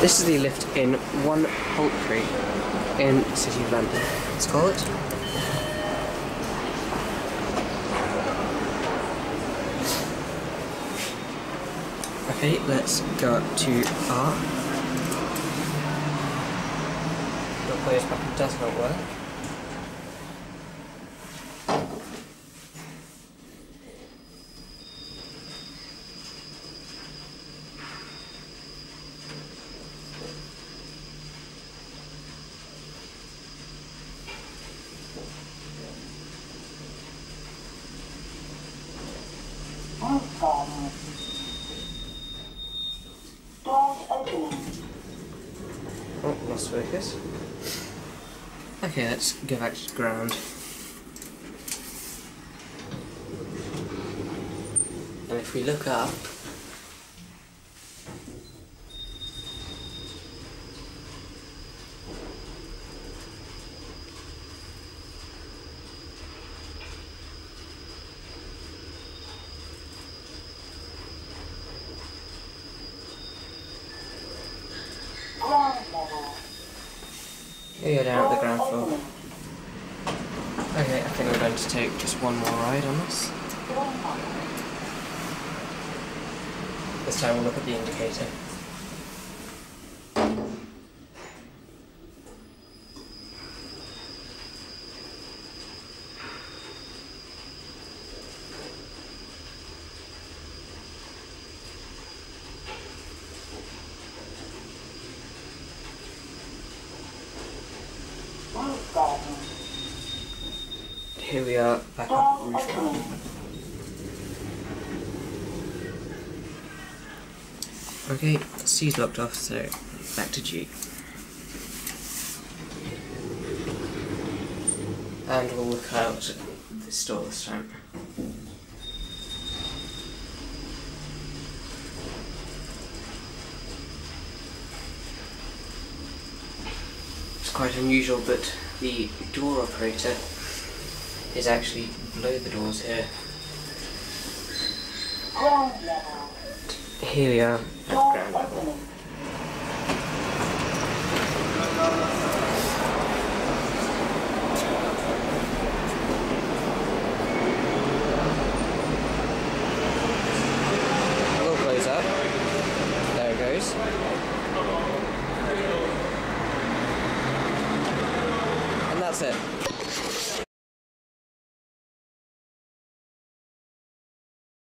This is the lift in One Poultry in the City of London. Let's call it. Okay, let's go up to R. The close button does not work. Oh, lost focus. Okay, let's go back to ground. And if we look up, Ground level. here you're down at the ground floor. Oh, okay, I think we're going to take just one more ride on this. This time we'll look at the indicator. Here we are back up Doors roof garden. Okay, C's locked off, so back to G. And we'll look out this door this time. It's quite unusual, but the door operator is actually below the doors here. Here we are ground level. And that's it.